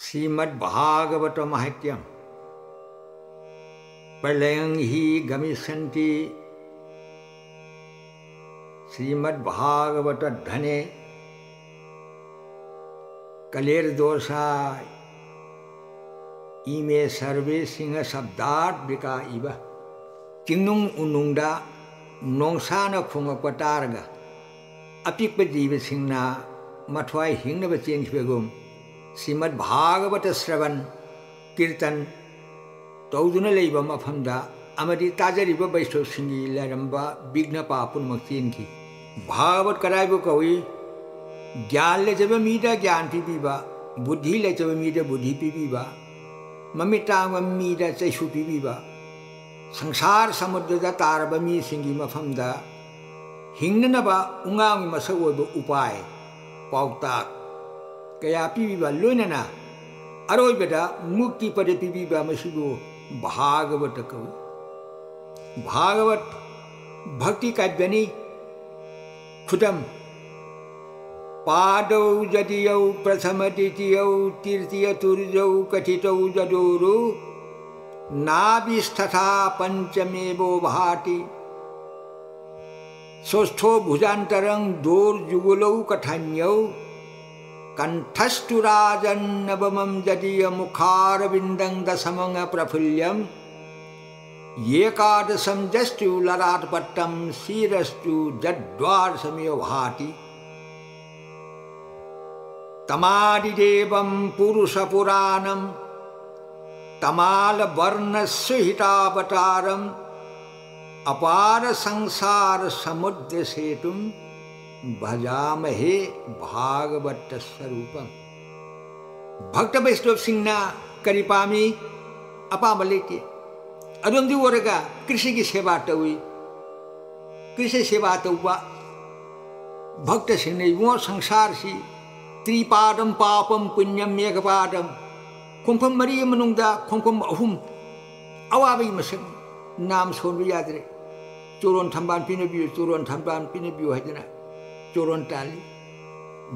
श्रीमद्भागवत महत्यम प्रलयं हि गमिष्यन्ति। श्रीमद्भागवत धने कलेर्दोषा इमे सर्वे सिंह शब्दार्थ विका इव। चिंगनुंग उनुंगदा नोंसाना खुंगप तारगा अपिक जीवसिंगना मथवाई हिंगनब चेंखिबगुम श्रीमद् भागवत श्रवण कीर्तन ताजरिबा वैष्णवसिंगी लरंबा विघ्न पापुनमक चेनखी भागवत कराइबो कवि ज्ञान लेजब मीदा ज्ञान पीबीबा बुद्धि लेजब मीदा बुद्धि पीबीबा ममितांग मीदा चैसु पीबीबा संसार समुद्रदा तारब मी सिंगी हिंगनबा उंगांग मसक उपाय पाउताक kaya pibiba loinana aroibada mukti pada pibiba masibu Bhagavat कवि। भागवत भक्ति काव्यनि खुदम। पादौ जदियौ प्रथम द्वितीयौ तृतीय तुर्जौ कथितौ जदोरु। नाभिस्तथा पंचमेवो भाति। षष्ठो भुजान्तरं दोर्जुगुलौ कथान्यौ। कण्ठस्तु राजन्नवमं जदीयमुखारविन्दं दशमङ्गप्रफुल्ल्यं एकादशं जष्टु ललाटपट्टं शिरस्तु जड्वार्षमिव भाति तमादिदेवं पुरुषपुराणं तमालवर्णसुहितावतारम् अपारसंसारसमुद्रसेतुम् भजामहे भागवत स्वरूपम। भक्त वैष्णव सिंहना करी पामी अपाम लेके अदोमदी ओरगा कृषि की सेवा तवी कृषि सेवा तौबा भक्त सिंह ने वो संसार सी। त्रिपादम पापम पुण्यम मेघपादम खोंफम मरी मनुंगदा खोंफम अहुम अवाबी मसक नाम सोनबी यादरे चोरोन थम्बान पिनबियो चोरोन थम्बान पिनबियो है चोरों टाली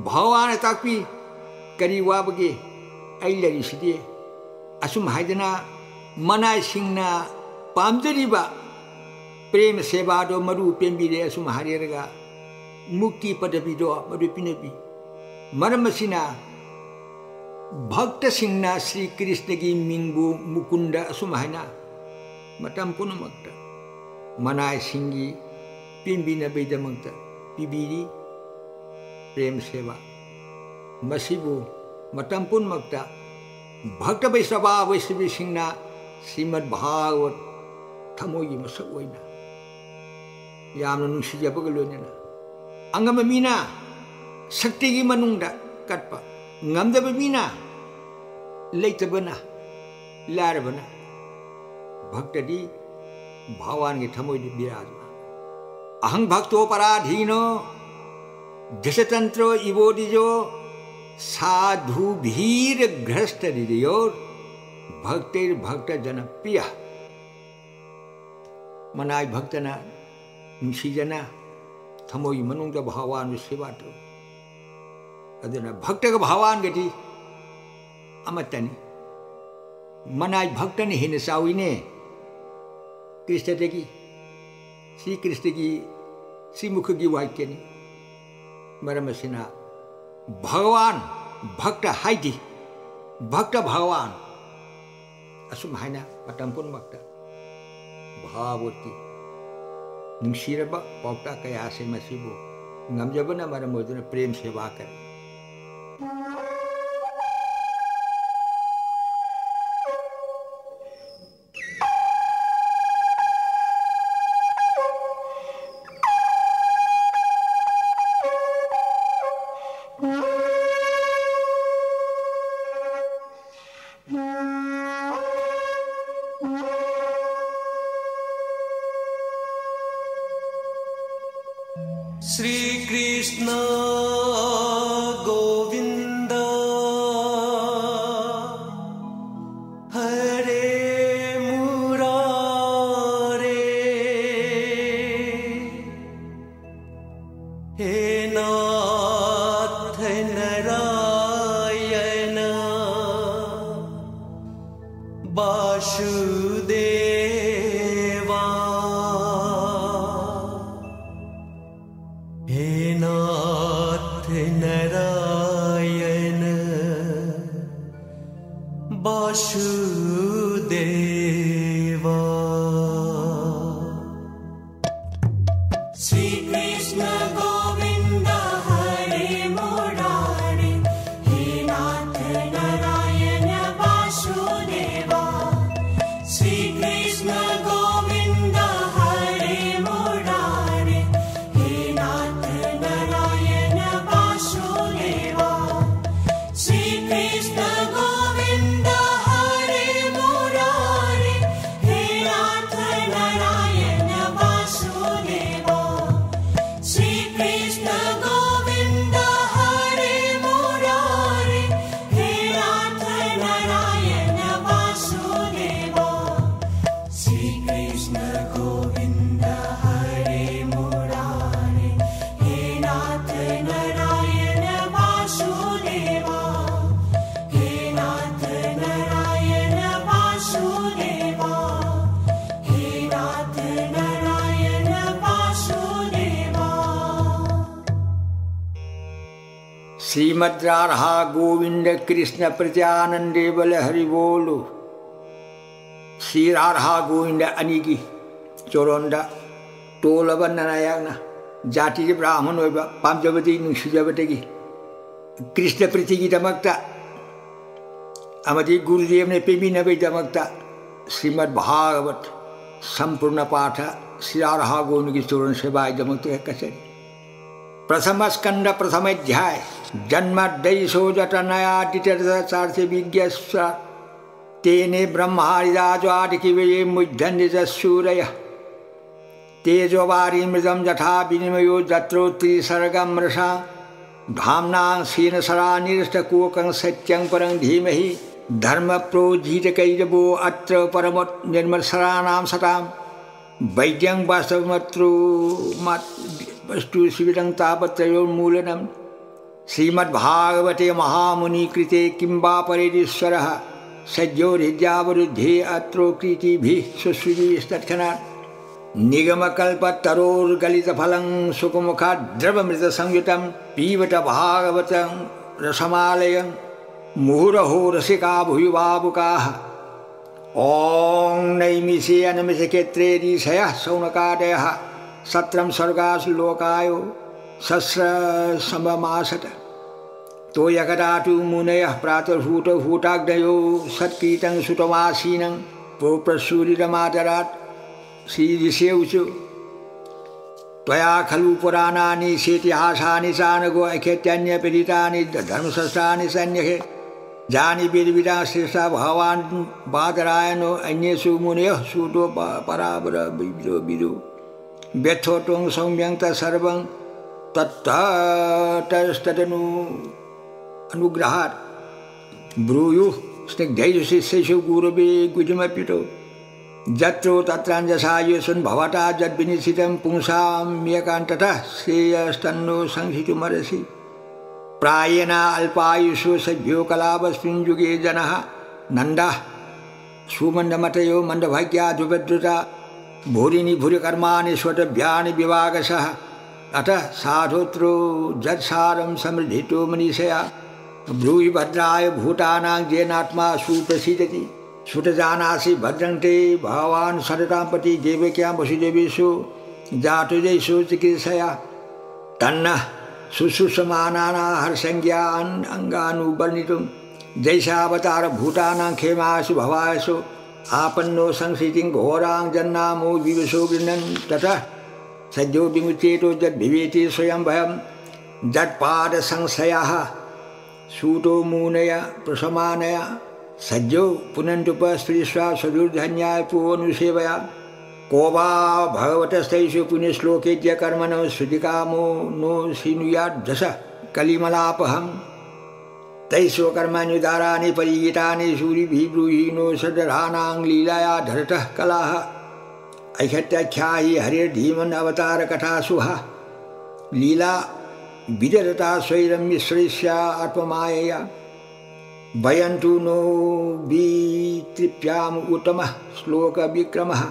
भाव आने तक भी करी वाबगे आई लरीसदे असुम हाइदना मनाई सिंहना पामजरीबा प्रेम सेवा दो मरु पेंबीरे असुम हारेरगा मुक्ति पद भी दो मरु पिने भी। मरम असिना भक्त सिंहना श्री कृष्ण की मिंगबु मुकुंड असुम हाइना मतम पुनमक्त मनाई सिंगी पिंबीनबीदमक्त पिबीरी प्रेम सेवा। मसीबु मतम पुनमक्ता भक्त वैष्णवा वैष्णवी सिंहना श्रीमद् भागवत थमोगी मसक ओइना यामना नुसिजबग लोइना अंगम Meena शक्तिगी मनुंगदा कटपा। ngamdaba mina leitabana larabana भक्तदी भगवान के थमोई विराजमान अहं भक्तो पराधीनो। जसतंत्र इवोदिजो साधु भीर भ्रष्ट हृदयोर भक्तिर भक्त जनप्रिय मनाई भक्तना नुसीजना थमोई मनुंग भगवान सेवा तो अदना भक्त का भगवान गति, अमतनी। मनाई भक्तन हिन साविने कृष्ण की श्री कृष्ण की श्री मुख की वाक्य नहीं मरम सिन्हा भगवान, भक्त हाइटी भक्त भगवान। असुम हाइना मतम पुन भक्त। भावती नुसीरब पौता कया से मसीबो। ngамjabana मरम ओदुना प्रेम सेवा करे। श्रीकृष्ण श्रीमद राधा गोविंद कृष्ण प्रत्यानंदे बल हरि बोलो। श्री राधा गोविंद अनिगी चोरोंदा टोलब नारायण जाति ब्राह्मण ओइबा पामजबती नुसुजबतगी कृष्ण प्रीतिगीदमक्ता अमदी गुरुदेवने पेमिनबैदमक्ता श्रीमद् भागवत संपूर्ण पाठ श्री राधा गोविंद की चोरण सेवादमक्ता कसरी प्रथम स्कंद प्रथम अध्याय। जन्म दैसो जटनयादिचार्थे विज्ञ तेने ब्रह्मादिराजादिकिवये मुद्धनिजसूरय तेजोवारी मृदम जठा विनिमयो जत्रोत्रिसर्गं मृषा। धाम्ना क्षीणसरा निरस्तकोकं सत्यं परं धीमहि। धर्मप्रोज्झितकैरवो अत्र परमोत् निर्मलसराणां सतां। वैद्यं वास्तवमत्रो वस्तु शिविरं तापत्रयोन्मूलनं। श्रीमद्भागवते महामुनिकृते किं वा परेरीश्वरः सद्योहृद्यावरुद्धे अत्रोक्रीतिभिः सुश्रुतिस्तत्क्षणात् निगमकल्पतरोर्गलितफलं सुखमुखाद्रवमृतसंयुतं पीबत भागवतं रसमालयं मुहुरहो रसिका भुविभावुकाः ॐ नैमिषे अनमिषक्षेत्रे ऋषयः शौनकादयः सत्रं स्वर्गासु लोकायो सस्रसममासत तो यकदातु मुनयः प्रातर्भूतभूताग्नयो सत्कीर्तं सुतमासीनं प्रोप्रसूरितमातरात् श्रीऋषेषु त्वया खलु पुराणानि शेतिहासानि चानगो अखेत्यन्यपीडितानि धर्मशस्त्राणि सन्यहे। जानि वेदविदा श्रेष्ठा भगवान् बादरायणो अन्येषु मुनयः सूतो पराबर विदो विदो व्यथोटों सौम्यं तत्सर्वं तत्तस्तदनु अनुग्रहात् ब्रूयुः स्निग्धैर्शिष्येषु गुरवे गुजमपितो जत्रो तत्राञ्जसा येषुन् भवता जद्विनिश्चितं पुंसाम्यकान्ततः श्रेयस्तन्नो संहितुमर्हसि प्रायेण अल्पायुषु सभ्यो कलावस्मिन् युगे जनः नन्दः, सुमन्दमतयो मन्दभाग्याजुपद्रुता भूरिनि भूरिकर्माणि स्वटभ्यानि विवागसः। अतः साधोत्रो जत्सारं समृद्धितो मनीषया। ब्रूहि भद्राय भूतानां येनात्मा सुप्रसीदति। सुतजानासि भद्रं ते भगवान् सततां देवक्यां वसुदेवेषु जातुजेषु चिकित्सया। तन्नः शुश्रूषमानाना हर्षज्ञान् अङ्गानुवर्णितुं जैसावतार भूतानां खेमासु भवासु आपन्नो संस्थितिं घोरां जन्नामो विवशो गृह्णन्। ततः सद्यो विमुचेतो यद्भिवेति स्वयं भयं। जत्पादसंशयः सूतो मूनय प्रसमानया। सज्जो पुनन्तुपस्पृश्वा सदुर्धन्याय पूवनुसेवया को वा भगवतस्तैषु पुण्यश्लोके कर्मणो श्रुतिकामो नो सिनुयाद्दश कलिमलापहम्। तैषु कर्माण्युदाराणि परिगीतानि सूरिभिः ब्रूहीनो सदराणां लीलाया धरतः कलाः। ऐखत्याख्यायि हरिर्धीमन् अवतारकथासुः लीला विदरता स्वैरं मिश्रस्या आत्ममायया भयन्तु नो वितृप्याम् उत्तमः श्लोकविक्रमः।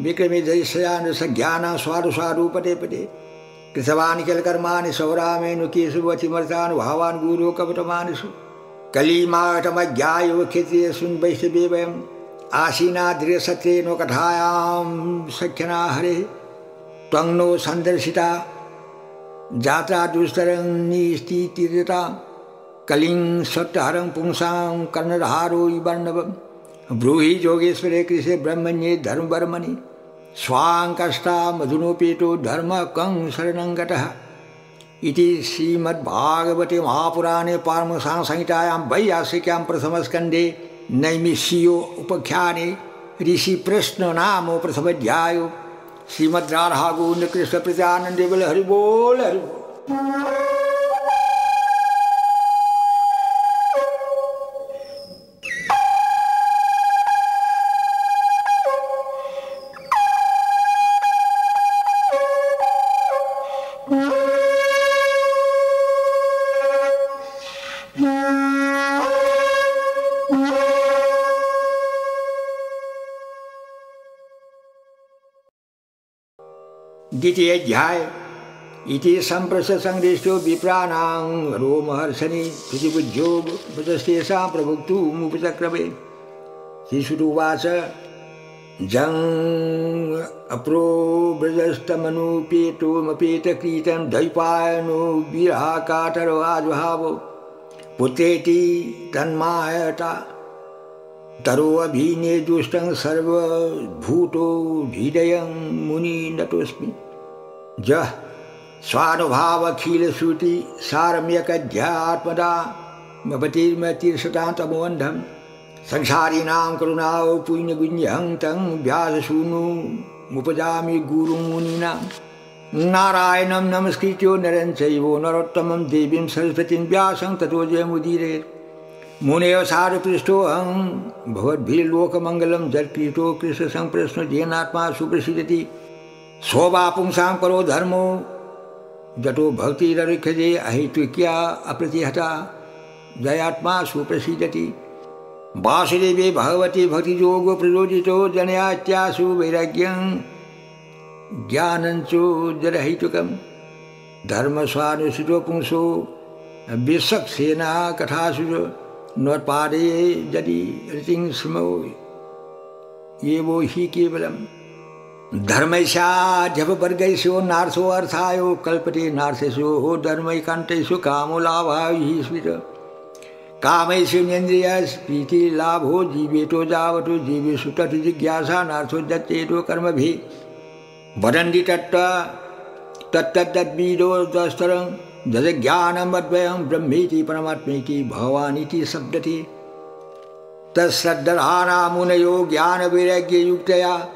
विक्रमे जयस्यानुसज्ञान स्वादुस्वारूपते पदे कृतवान् किल कर्माणि सौरामेनु केषु वचिमर्तान् भावान् गुरो कपटमानिषु। कलीमाटमज्ञायो क्षत्रिय सुन् वैष्णवे वयम् आसीना दृढसत्रेनो कथायां सख्यना हरे त्वं नो सन्दर्शिता। जात्रा दुस्तरं निस्थितिरता कलिं सत्यहरं पुंसां कर्णधारो वर्णवम् ब्रूहि योगेश्वरे कृषे ब्रह्मण्ये धर्मवर्मणि स्वाङ्कष्टा मधुनोपेतो धर्म कं शरणं गतः। इति श्रीमद्भागवते महापुराणे पारमसांसंहितायां वैयासिक्यां प्रथमस्कन्धे नैमिषीयो उपाख्याने ऋषिप्रश्ननामो प्रथमध्यायो श्रीमद्राधा गोविन्द कृष्ण प्रत्यानंद बोल हरि द्वितीय अध्याय। इति सम्प्रसङ्गेष्टो विप्राणां रोमहर्षणि प्रतिबुद्ध्यो वृतस्तेषां प्रभुक्तुमुपचक्रमे श्रीसुरुवाच। जङ् अप्रोव्रजस्तमनुपेतोमपेतकृतं दैपायनो विरहाकातरो आजुहावो। पुत्रेति तन्मायता। तरोऽभिने दुष्टं सर्वभूतो हृदयं मुनि नतोऽस्मि। ज स्वानुभावखिलश्रुति सारम्यकध्यात्मदा मपतिर्मतीर्षतान्तमोऽन्धं संसारिणां करुणाौ पुण्यगुण्यहं तं व्याससूनुमुपजामि गुरुं मुनीनां नारायणं नमस्कृत्यो नरं चैव नरोत्तमं देवीं सरस्वतीं व्यासं ततो जयमुदीरेत् मुनेव सारपृष्ठोऽहं भवद्भिर्लोकमङ्गलं जत्कृतो कृष्णसंप्रश्न जेनात्मा सुप्रसिद्धति। सो वा पुंसां परो धर्मो। जटो भक्ति भक्तिररिक्षजे अहेतुक्या अप्रतिहता जयात्मा सुप्रसिद्धति। वासुदेवे भगवती भक्तियोगो प्रयोजितो, जनयात्यासु वैराग्यं। ज्ञानञ्चो जरहैतुकं धर्मस्वानुसृतो पुंसो विशक्सेना कथासु नोत्पादे यदि ऋतिं स्मो ये वो ही केवलम्। धर्मैषाध्यपवर्गैषो नार्थो अर्थायो कल्पते नार्थेषु धर्मैकान्तेषु कामो लाभाय स्मित कामैषु नेन्द्रियस्पीति लाभो जीवेतो जावतो, जीवेषु तत् जिज्ञासा नार्थो दत्तेतो कर्मभिः। वदन्ति तत्त्व तत्तद्विदो दस्तरं जजज्ञानमद्वयं ब्रह्मेति परमात्मेति भगवानिति शब्दति। तत्सद्दर्हानामुनयो ज्ञानवैराग्ययुक्तया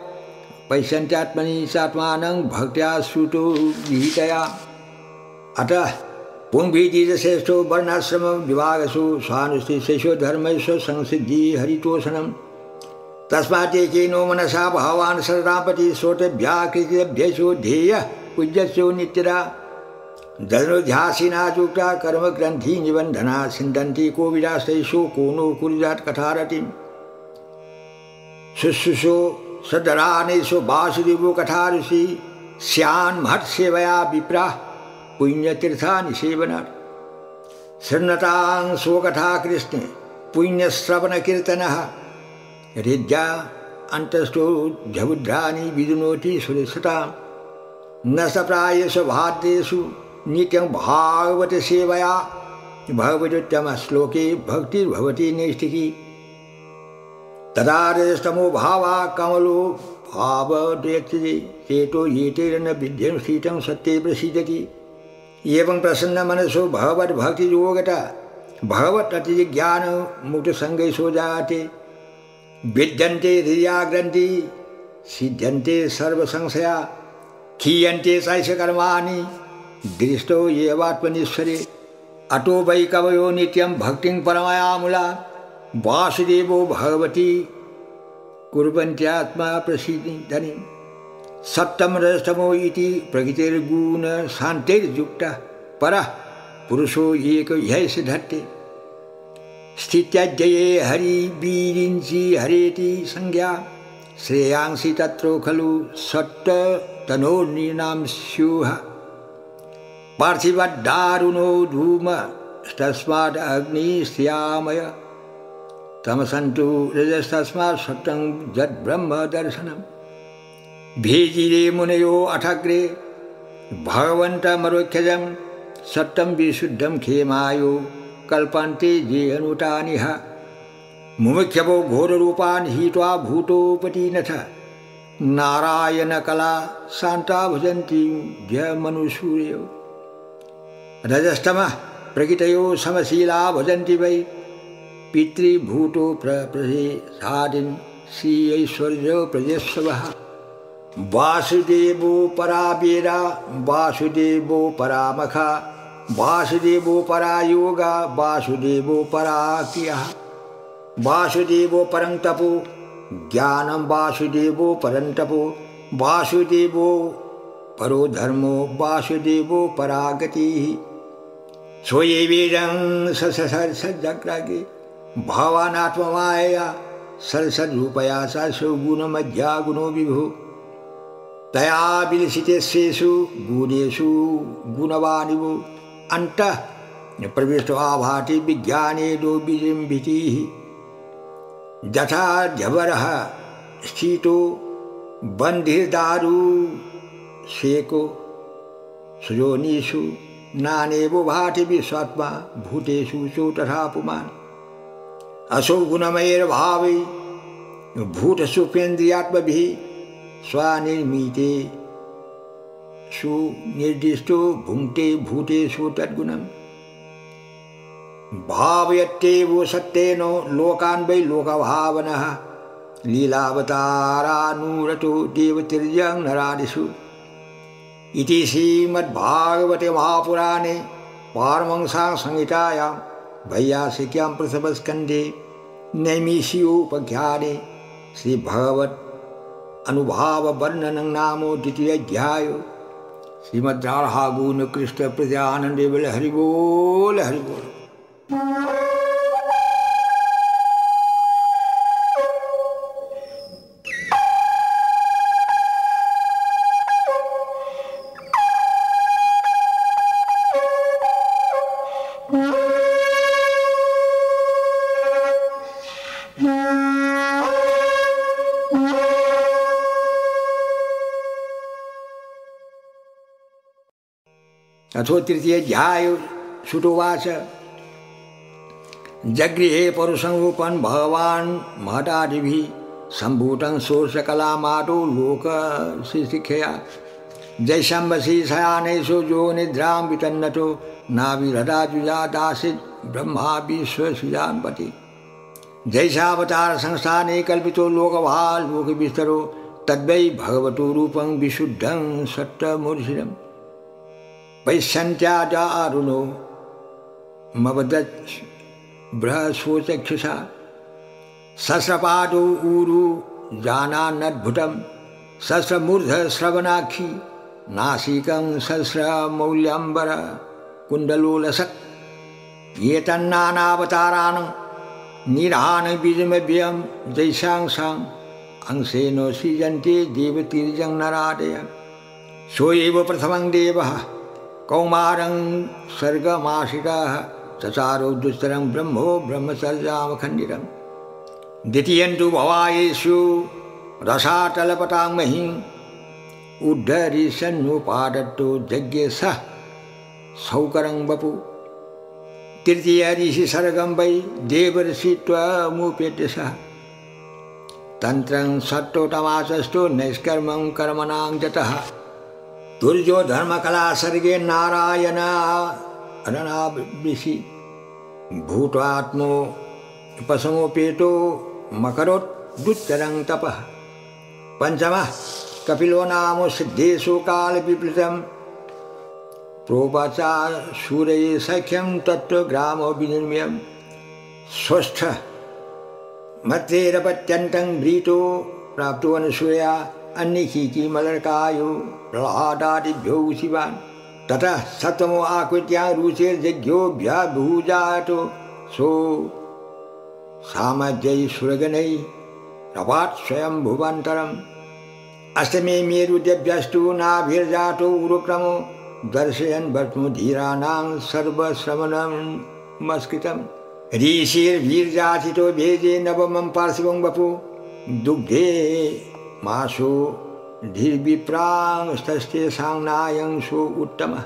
पैशन्त्यात्मनि चात्मानं भक्त्या श्रुतो विहितया अतः पुंभितिश्रेष्ठो वर्णाश्रम विभागसु स्वानुष्ठिशेषो धर्मेश्व संसिद्धि हरितोषणं तस्मात् एकेनो मनसा भगवान् शरणापति श्रोतभ्याकृतिभ्यसो ध्येयः पूज्यस्यो नित्यदा। धनुध्यासिनायुक्ता कर्मग्रन्थि निबन्धना सिन्धन्ति को विराशैषु को नो कुर्यात् कथारतिं शुश्रूषो सदरानेषु वासुदेवो कथाऋषि स्यान् महत्सेवया विप्राः पुण्यतीर्थानि सेवनात् शृण्वतां स्वकथा कृष्णे पुण्यश्रवणकीर्तनः। हृद्या अन्तस्थो झबुद्राणि विदुनोति सुरक्षतां न स प्रायेषु भाद्येषु नित्यं भागवत सेवया भगवत्तम श्लोके भक्तिर्भवति नैष्ठिकी। तदारस्तमो भावा कमलो। भावदेक्षते चेतो येतेरन विद्यं स्थितं सत्ये प्रसीदति। एवं प्रसन्नमनसो भगवद्भक्तियोगता भगवत् अतिज्ञान मुक्तसङ्गैषो जाते विद्यन्ते हृदयाग्रन्थि, सिद्ध्यन्ते सर्वसंशया खीयन्ते चाइस कर्माणि दृष्टो ये एवात्मनीश्वरे अटो वै कवयो नित्यं भक्तिं परमयामुला। वासुदेवो भगवती, कुर्वन्त्यात्मा प्रसिद्धि सप्तम रजतमो इति प्रकृतिर्गुण शान्तिर्युक्तः, परः पुरुषो एक ह्यैष धत्ते स्थित्याजये हरिवीरिंसि हरेति संज्ञा, श्रेयांसि तत्रो खलु सट्ट तनोर्निनां स्युः पार्थिवदारुणो धूम तमसन्तु रजस्तस्मात् सत्यं जद्ब्रह्म दर्शनम् भेजिरे मुनयो अठग्रे भगवन्तमरोख्यजम् सत्यम विशुद्धम खेमायो कल्पन्ते जे अनुतानिह। मुमुख्यवो घोर रूपान हित्वा भूतोपति नथ नारायण कला शांता भजन्ति जय मनुसूर्य रजस्तम प्रकृतयो समशीला भजन्ति वै पितृभूतो प्रप्रसादिन् श्री ऐश्वर्य प्रजेश्वः वासुदेवो परा वेदा वासुदेवो परामखा, वासुदेवो परा योगा वासुदेवो परा क्रिया वासुदेवो परं तपो ज्ञानं वासुदेवो तपो वासुदेवो परो धर्मो वासुदेवो परा गतिः स्वयेवेदं ससर्षजग्रागे भावानात्ममायया सरसद्रूपया स सुगुणमध्या गुणो विभो। तया विलसितेषु अंत प्रविष्टवा भाति विज्ञाने दो विजृंभिति यथा झवरः शीतो बन्धिर्दारु शेको सुयोनिषु नानेवो भाति विश्वात्मा भूतेषु चो तथा पुमान् असो गुणमयैर्भावै भूतसुपेन्द्रियात्मभिः स्वानिर्मिते सुनिर्दिष्टो भुङ्क्ते भूतेषु तद्गुणम्। भावयत्येव सत्येनो लोकान् वै लोकभावनः। लीलावतारानुरतो देवतिर्यं नरादिषु इति श्रीमद्भागवते महापुराणे पारमंसां संहितायां वैयासिक्यां प्रथमस्कन्धे श्री श्रीभगवत् अनुभाव वर्णन नामो द्वितीयाध्याय श्रीमद् राधा गुण कृष्ण प्रजानंद बोले हरि बोल हरि बोल अथो तृतीयाध्याय सुटोवाच जगृहे परुषरूपन भगवान महदादिभिः सम्भूतं सोषकलामादो लोक शिक्षया जैशम्बसी शयानेशो जो निद्रां वितन्नतो नाविहृदाजुजा दासित ब्रह्मा विश्वसुजान्पति जैसावतार संस्थाने कल्पितो लोकभाल लोक विस्तरो तद्वै भगवतो रूपं विशुद्धं सत्यमूर्षिदम् वैश्यन्त्यादारुणो मवदत् बृहस्वचक्षुषा सहस्रपादो ऊरु जानान्नद्भुतं सहस्रमूर्धश्रवणाक्षी नासिकं सहस्रमौल्यम्बर कुण्डलोलसत् एतन्नानावतारान् निरहानबीजमव्ययं जैसांसाम् अंशेन सृजन्ते देवतीर्जं नरादय सोऽेव प्रथमं देवः। कौमारं सर्गमाशितः चचारो दुस्तरं ब्रह्मो ब्रह्मचर्यामखण्डितम् द्वितीयं तु भवायेषु रसातलपतां महीं उद्धरिषन्नुपादत्तो यज्ञे सः सौकरं वपु। तृतीयऋषि सर्गं वै देवर्षित्वमुपेत्य सः। तन्त्रं सत्तोतमाचस्तो नैष्कर्मं कर्मणां जतः। तुर्यो धर्मकला सर्गे नारायण अननावृषि भूतात्मो मकरोत् दुच्चरं तपः। पंचम कपिलो नाम सिद्धेशु काल विप्लुतम प्रोपाचार सूर्य सख्यम तत्व ग्राम विनिर्मयम स्वस्थ मत्रेरपत्यन्तं भ्रीतो प्राप्तो अनुसूया अन्यखीकी मलर्कायो प्रह्लादादिभ्यो शिवान्। ततः सप्तमो आकृत्या रुचेर्जज्ञोऽभ्याभूजातो सो सामज्यै सुरगणै रवात् स्वयं भुवन्तरम् अष्टमे मेरुदेभ्यस्तु नाभिर्जातो उरुक्रमो दर्शयन् भस्मधीराणां सर्वश्रवणमस्कृतम् ऋषिर्वीर्जाथितो भेजे नवमं पार्थिवं वपु। दुग्धे मासो धीर्विप्रांस्तस्तेषां नायंसो उत्तमः।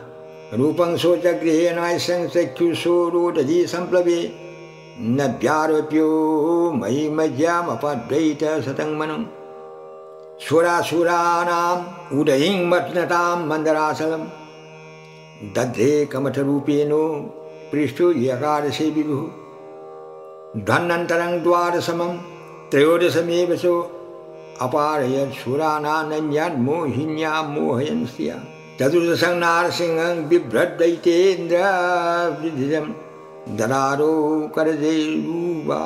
रूपं सो च गृहेण चक्षुषो रोदधी सम्प्लवे नव्यारोप्यो मयि मज्यामपद्वैत शतं मनुम्। सुरासुराणाम् उदयीं मत्नतां मन्दराचलं दध्रे कमठरूपेणो पृष्ठो यकारसे विभुः। ध्वन्नन्तरं द्वादशमं त्रयोदशमेव सो अपारयत् सुरानानन्यान् मोहिन्या मोहयन् स्त्रिया चतुर्दशं नारसिंहं बिभ्रद्वैतेन्द्रविधिजं दरारो करजैरुवा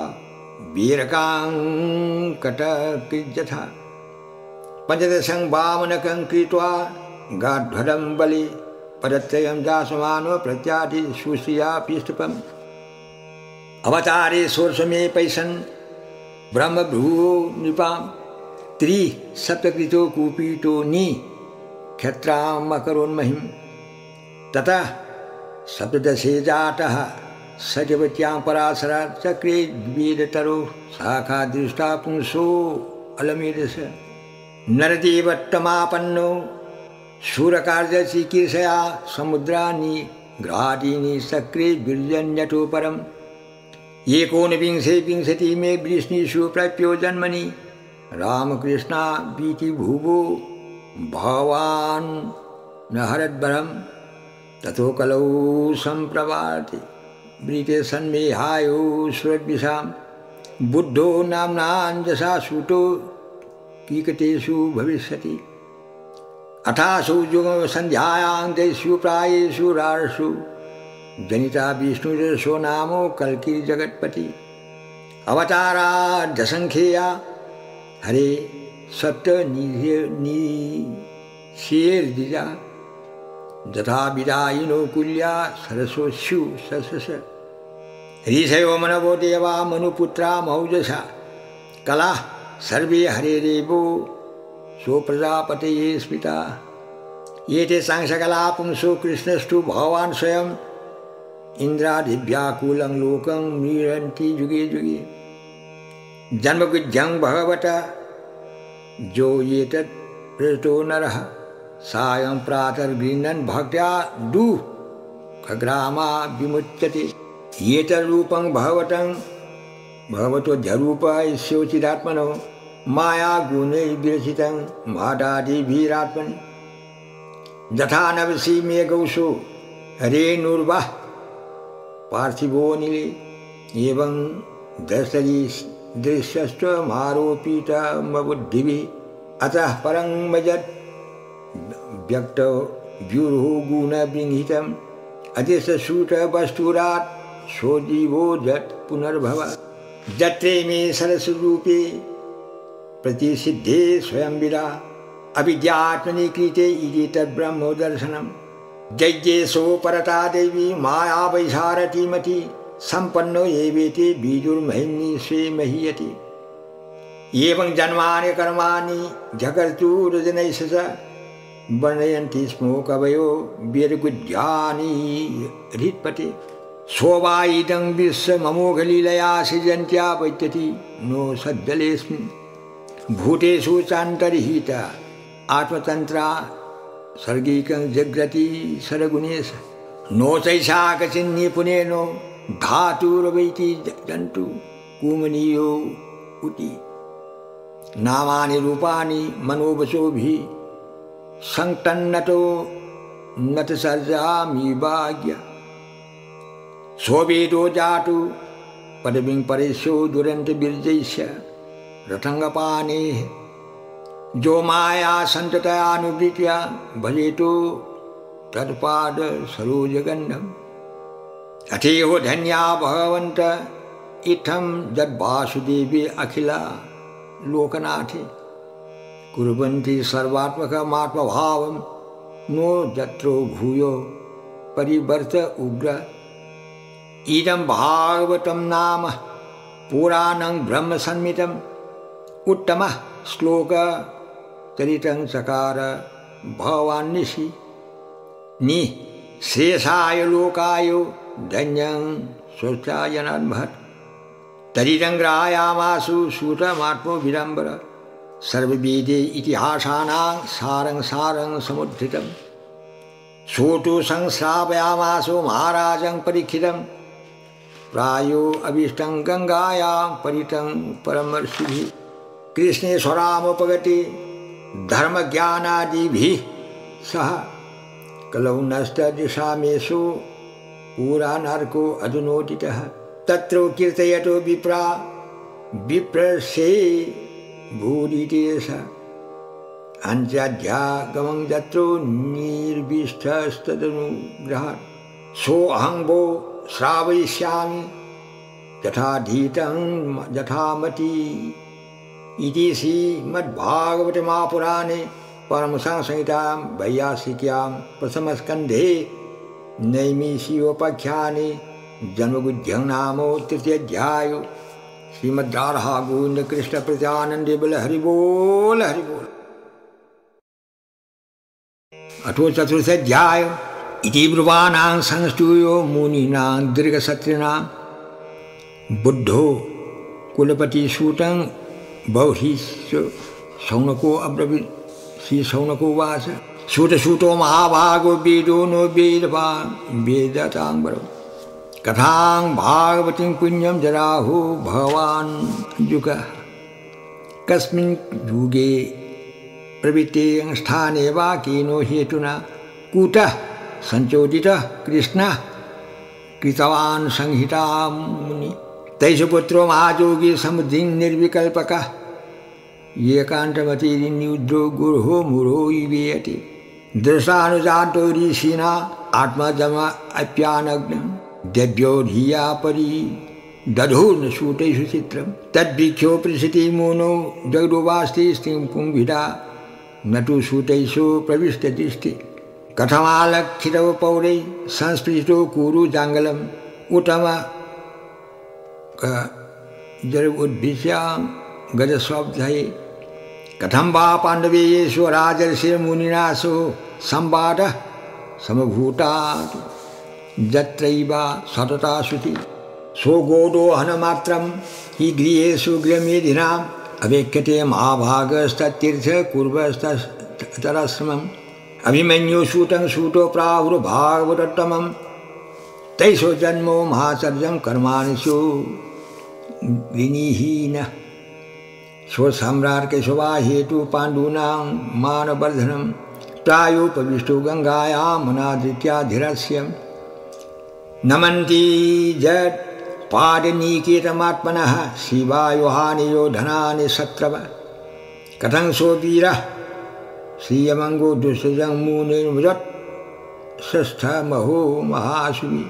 वीरकाङ्कटकृजथा पञ्चदशं वामनकं गाढ्वरं बलि पदत्रयं दासमानो प्रत्यादि सुश्रिया पीष्टपम् अवतारे पैसन् ब्रह्मभ्रुवो नृपां त्रि सप्तकृतो कुपीतो नि क्षत्रामकरोन्महिं ततः सप्तदशे जातः सजवत्यां पराशरा चक्रे वेदतरो शाखा दृष्टा पुंसो अलमेदश नरदेवत्तमापन्नो शूरकार्यचिकीर्षया समुद्रानि घ्राटीनि सक्रे वीर्यन्यतो परम् एकोनविंशे विंशति मे वृष्णिषु प्राप्यो जन्मनि रामकृष्णा बीति भुवो भवान् न हरद्वरं ततो कलौ सम्प्रवाति वृते सन्मेहायो सुरद्विषां बुद्धो नाम्नाञ्जसा सूतो कीकटेषु भविष्यति। अथासु युग संध्यायां देशु प्रायेषु रार्षु जनिता विष्णुरसो नामो कल्की जगत्पति अवताराध्यसंख्येया हरे सप्त निशेर्दिजा तथा विदायिनो कुल्या सरसोस्यु ससस ऋषयो मनवो देवा मनुपुत्रा मौजसा। कला सर्वे हरेरेवो सो प्रजापतये स्मिता। ये ते सांसकला पुंसो कृष्णस्तु भगवान् स्वयं। इन्द्रादिव्याकुलं लोकं मीरन्ति युगे युगे जन्मविद्यं भगवत, जो ये तत् प्रतो नरः। सायं प्रातर्गृह्णन् भक्त्या दु खग्रामा विमुच्यते। ये तद्रूपं भगवतं भगवतोऽध्यरूप ईश्योचिदात्मनो माया गुणे विरचितं मादादिभिरात्मनि यथा नवसी मे मेघौषो रेणुर्वः पार्थिवो निले। एवं दशरी बुद्धि अतः परं व्यक्त व्यूरुः गुणविंहितम् अतिशूटवस्तुरात् सोजीवो जत् पुनर्भव। जत्रे मे सरस्वरूपे प्रतिसिद्धे स्वयं विदा अविद्यात्मनि कृते इति तद्ब्रह्मोदर्शनम् जय्येशो परता देवी माया वैशारथीमति ये एवेति बीजुर्महिम्नि स्वे महीयति एवं जन्मानि कर्माणि झकर्चूर्जनैः स वर्णयन्ति स्मो कवयो वीरगुज्ञानी हृत्पते शोभायिदं विश्वममोघलीलया सृजन्त्या नो सज्जलेऽस्मिन् भूतेषु चान्तर्हित आत्मतन्त्रा सर्गीकं जग्रति सरगुणेश। नो चैषा कचिन्निपुणेनो धातुरवैति जन्तु, कुमनीयो उति नामानि रूपाणि मनोवचोभिः सङ्क्तन्नतो नतसर्जामि भाग्य। सोवेदो जातु, पदवीं परेशो दुरन्तबीर्जैश्च रथङ्गपानेः जो माया संततयानुवृत्या भजेतो तत्पाद सरोजगंधम अथेहो धन्या भगवन्त इत्थं जद्वासुदेवे अखिला लोकनाथे। कुर्वन्ति सर्वात्मकमात्मभावं नो जत्रो भूयो परिवर्त उग्र। इदं भागवतं नाम पुराणं ब्रह्मसन्मितम् उत्तमः श्लोकचरितं चकार भवान् निशि निःशेषाय लोकाय धन्यं स्वचायनन्भट् तरिरङ्ग्रायामासु सूतमात्मो विडम्बर सर्ववेदे इतिहासानां सारं सारं समुद्धितं। सोटु संश्रावयामासो महाराजं परीक्षितं प्रायो अभीष्टं गङ्गायां परितं परमर्षिभिः कृष्णेश्वरामुपगति धर्मज्ञानादिभिः सह। कलौ नष्टदिशामेषु पुराणार्को अधुनोदितः तत्र कीर्तयतो विप्रा। विप्रसे भूरितेश अन्त्याध्यागमं यत्रो निर्विष्टस्तदनुग्रहात्। सोऽहं वो श्रावयिष्यामि। यथाधीतं यथामति। इति श्रीमद्भागवतमापुराणे परमसंहितां वैयासिक्यां प्रथमस्कन्धे नैमिषीयोपाख्याने जन्मबुद्ध्यं नामो तृतीयाध्याय। श्रीमद् राधा गोविंद कृष्ण प्रत्यानंद बल हरि बोल हरि बोल अथो चतुर्थाध्याय इति संस्तूयो मुनीनां बुद्धो कुलपतिसूतं बौहिश्च शौनको श्री श्रीशौनको वाच। सूतसूतो महाभागो वेदो नो वेदवान् वेदताङ्बरो कथां भागवतीं पुण्यं जराहु भगवान् युगः कस्मिन् युगे प्रवृत्ते स्थाने वा केनो हेतुना कूटः सञ्चोदितः कृष्णः कृतवान् संहितां मुनि। तैषु पुत्रो महायोगी समुद्धिं निर्विकल्पकः। एकान्तमतिरिन्युद्रो गुरुः मुरो इवेयति दृष्टानुजातो ऋषिणा आत्मजम अप्यानग्नम् देव्यो धिया परी दधोर्न सूटेषु चित्रं। तद्वीक्षो प्रसिति मोनो जगदुवास्ति स्त्रीं पुंभिदा न तु सूतैषु प्रविष्टदृष्टि कथमालक्षितव पौरै संस्पृष्टो कुरु जाङ्गलम् उतम जर उद्भिष्यां गजस्वब्धये। कथं वा पाण्डवेयेषु राजर्षिर्मुनिनासो संवादः समभूतात्। जत्रैवा सतता श्रुति। स्वगोडोहनमात्रं हि गृहेषु गृहमेधिनाम् अवेक्यते महाभागस्ततीर्थ कुर्वस्तराश्रमम् अभिमन्यु सूतं प्राहुर्भागवतोत्तमं तैषो जन्मो महाचर्यं कर्माणिषु। विनिहीनः। स्वसम्राट केशवा हेतु पाण्डूनां मानवर्धनं प्रायोपविष्टो गङ्गायां मनादित्याधिरस्यम् नमन्ति जट् पादनीकेतमात्मनः शिवायुहानियो धनानि शत्रव कथं सोऽवीरः श्रियमङ्गो दुष्टजं मुनिर्मृत् षष्ठमहो महासुवि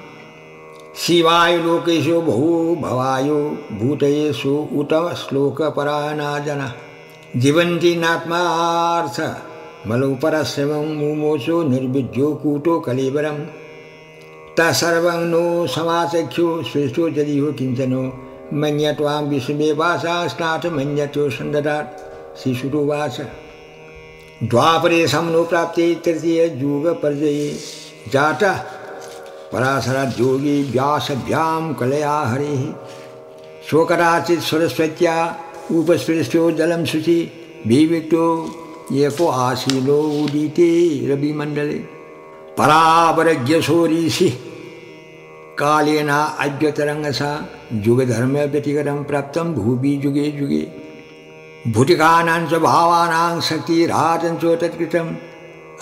शिवाय लोकेषु बहु भवायो भूतयेषु उत श्लोकपरायणा जनः जीवन्ति नात्मार्थ मलौपरश्रमं मुमोचो निर्विद्यो कूटो कलेवरम् तत्सर्वं नो समाचख्यो श्रेष्ठो यदि हो किञ्चनो। मन्य त्वां विश्वे वासा स्नाथ मन्यतो सन्ददात् शिशुरुवाच द्वापरे समनो प्राप्ते तृतीययुगपर्यये जातः। पराशरद्योगी व्यासभ्यां कलया हरिः। स्वकदाचित् सरस्वत्या। उपस्पृष्टो जलं शुचि। विविक्तो एको आसीनो उदिते रविमण्डले परावरज्ञशोरीषि कालेन अव्यतरङ्गसा युगधर्मव्यतिगतं प्राप्तं भुवि युगे युगे भूतिकानां च भावानां शक्तिराजं च तत्कृतम्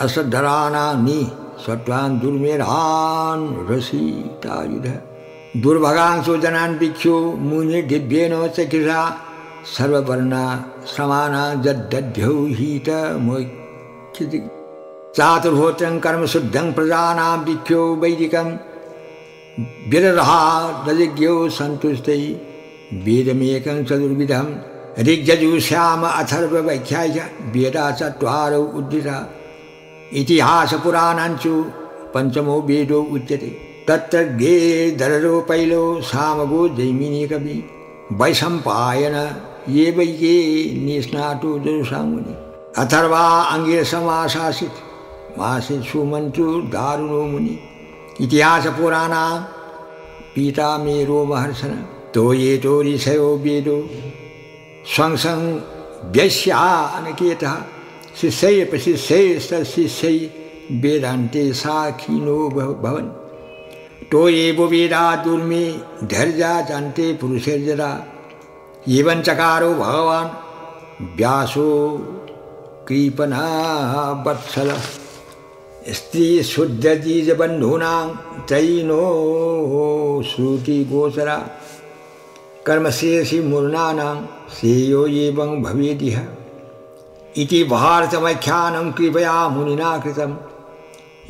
अश्रद्धराणां नि सत्त्वान् दुर्मेधान् रसितायुध। दुर्भगांसो जनान् भिक्षु, मुनिर्दिव्येन चक्षुषा सर्ववर्णा समाना जद्दध्यौ हीत मोक्षिति चातुर्भोत्रं कर्म शुद्धं प्रजानां दिख्यो वैदिकं। विरहा दजिज्ञो सन्तुष्टै वेदमेकं चतुर्विधं। ऋग्यजुश्याम अथर्वव्याख्याय वेदा चत्वारौ उद्धृता। इतिहासपुराणाञ्चु पञ्चमो वेदो उच्यते। तत्र गे दररो पैलो सामगो जैमिनी कवि वैशम्पायन ये वै ये निष्णातु जरुसामुनि अथर्वा अङ्गिरसमाशासित मासे सुमन्त्रु दारुणो मुनि। इतिहासपुराणा पीता मेरो महर्षण तो ये तो ऋषयो वेदो स्वंसं व्यस्यानकेतः। शिष्यै प्रशिष्यै शिष्यै वेदान्ते साखिनो भवन्। तो एव वेदा दुर्मे धैर्या जानते पुरुषर्जरा एवं चकारो भगवान् व्यासो कृपना वत्सल स्त्री शुद्ध जीज बंधुना शुद्धजीजबन्धूनां त्रयिनो श्रुतिगोचरा। कर्मशेषि मूर्णानां श्रेयो एवं भवेदिह। इति भारतमख्यानं कृपया मुनिना कृतम्